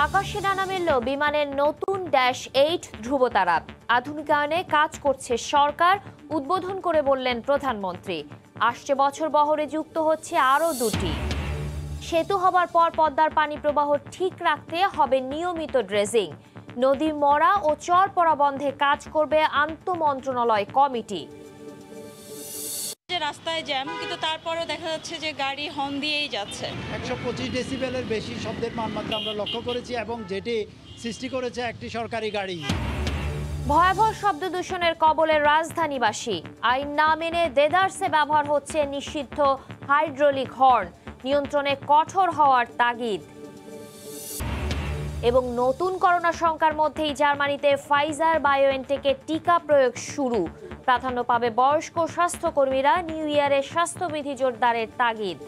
আকাশে ডানা মেলল বিমানের নতুন ড্যাশ এইট ধ্রুবতারা। আধুনিকায়নে কাজ করছে সরকার, উদ্বোধন করে বললেন প্রধানমন্ত্রী। আসছে বছর বহরে যুক্ত হচ্ছে আরও দুটি। সেতু হবার পর পদ্মার পানি প্রবাহ ঠিক রাখতে হবে নিয়মিত ড্রেজিং। নদী মরা ও চর পড়া বন্ধে কাজ করবে আন্তঃমন্ত্রণালয় কমিটি। রাস্তায় জ্যাম কিন্তু তারপরেও দেখা যাচ্ছে যে গাড়ি হর্ন দিয়েই যাচ্ছে। একশো পঁচিশ ডেসিবেলের বেশি শব্দের মানমাত্রা আমরা লক্ষ্য করেছি এবং যেটি সৃষ্টি করেছে একটি সরকারি গাড়ি। ভয়াবহ শব্দ দূষণের কবলে রাজধানীবাসী। আইন না মেনে দেদার্সে ব্যবহার হচ্ছে নিষিদ্ধ হাইড্রোলিক হর্ন। নিয়ন্ত্রণে কঠোর হওয়ার তাগিদ। এবং নতুন করোনা সংখ্যার মধ্যেই জার্মানিতে ফাইজার বায়োএনটেকের টিকা প্রয়োগ শুরু। প্রাধান্য পাবে বয়স্ক স্বাস্থ্যকর্মীরা নিউ ইয়ারের স্বাস্থ্যবিধি জোরদারের তাগিদ।